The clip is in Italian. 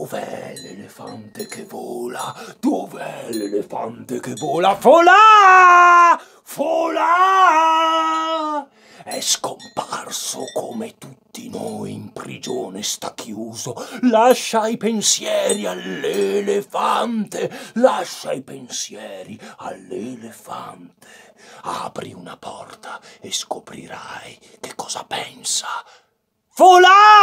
Dov'è l'elefante che vola? Dov'è l'elefante che vola? Folà! Folà! È scomparso come tutti noi in prigione sta chiuso. Lascia i pensieri all'elefante, lascia i pensieri all'elefante. Apri una porta e scoprirai che cosa pensa. Folà!